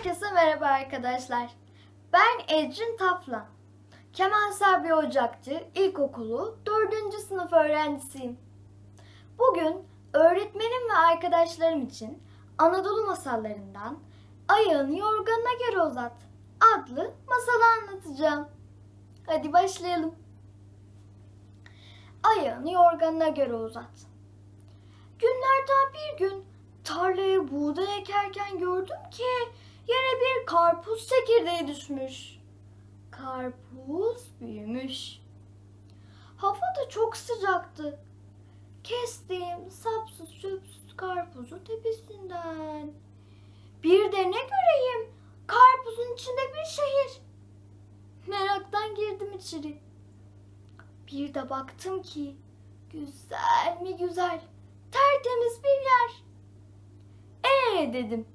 Herkese merhaba arkadaşlar. Ben Ecrin Taflan. Kemal Sabri Ocakçı İlkokulu 4. sınıf öğrencisiyim. Bugün öğretmenim ve arkadaşlarım için Anadolu masallarından Ayağını Yorganına Göre Uzat adlı masalı anlatacağım. Hadi başlayalım. Ayağını yorganına göre uzat. Günlerden bir gün tarlaya buğday ekerken gördüm ki yere bir karpuz çekirdeği düşmüş. Karpuz büyümüş. Hava da çok sıcaktı. Kestiğim sapsız çöpsüz karpuzu tepesinden. Bir de ne göreyim? Karpuzun içinde bir şehir. Meraktan girdim içeri. Bir de baktım ki güzel mi güzel, tertemiz bir yer. Ee dedim.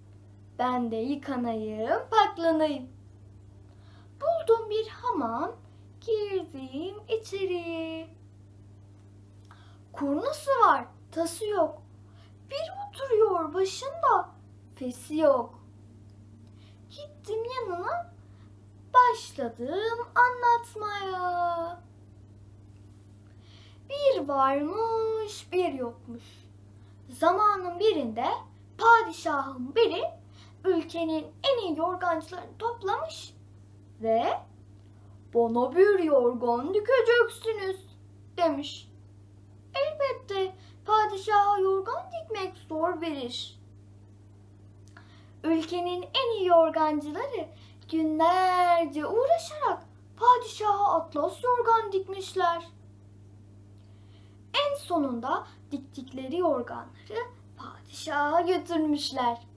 Ben de yıkanayım, paklanayım. Buldum bir hamam, girdim içeri. Kurnası var, tası yok. Bir oturuyor başında, fesi yok. Gittim yanına, başladım anlatmaya. Bir varmış, bir yokmuş. Zamanın birinde padişahın biri ülkenin en iyi yorgancılarını toplamış ve bana bir yorgan dikeceksiniz demiş. Elbette padişaha yorgan dikmek zor iş. Ülkenin en iyi yorgancıları günlerce uğraşarak padişaha atlas yorgan dikmişler. En sonunda diktikleri yorganları padişaha götürmüşler.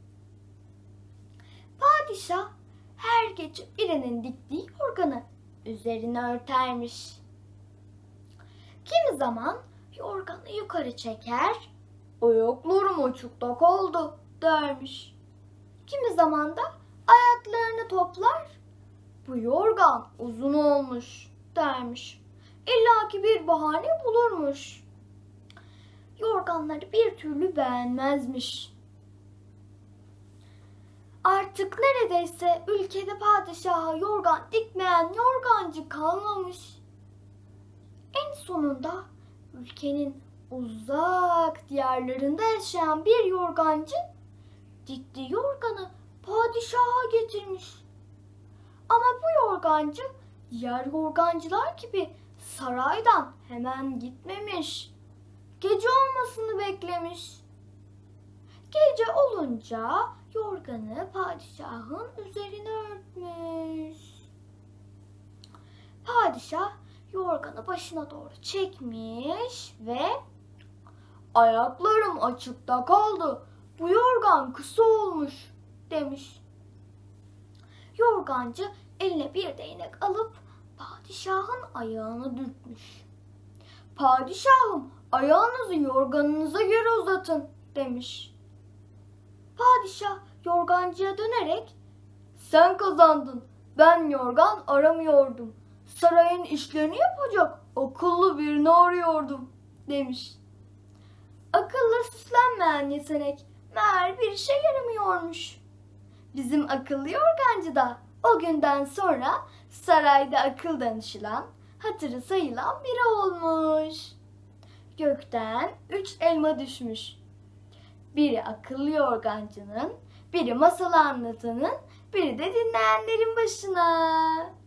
Padişah her gece birinin diktiği yorganı üzerine örtermiş. Kimi zaman yorganı yukarı çeker, ayaklarım açıkta kaldı dermiş. Kimi zaman da ayaklarını toplar, bu yorgan uzun olmuş dermiş. İlla ki bir bahane bulurmuş. Yorganları bir türlü beğenmezmiş. Artık neredeyse ülkede padişaha yorgan dikmeyen yorgancı kalmamış. En sonunda ülkenin uzak diyarlarında yaşayan bir yorgancı diktiği yorganı padişaha getirmiş. Ama bu yorgancı diğer yorgancılar gibi saraydan hemen gitmemiş. Gece olmasını beklemiş. Gece olunca yorganı padişahın üzerine örtmüş. Padişah yorganı başına doğru çekmiş ve ayaklarım açıkta kaldı. Bu yorgan kısa olmuş demiş. Yorgancı eline bir değnek alıp padişahın ayağını dürtmüş. Padişahım ayağınızı yorganınıza göre uzatın demiş. Padişah yorgancıya dönerek sen kazandın ben yorgan aramıyordum. Sarayın işlerini yapacak akıllı birini arıyordum demiş. Akıllı süslenmeyen yetenek meğer bir işe yaramıyormuş. Bizim akıllı yorgancı da o günden sonra sarayda akıl danışılan, hatırı sayılan biri olmuş. Gökten üç elma düşmüş. Biri akıllı yorgancının, biri masal anlatanın, biri de dinleyenlerin başına.